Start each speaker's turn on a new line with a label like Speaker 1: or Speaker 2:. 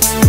Speaker 1: Thank you.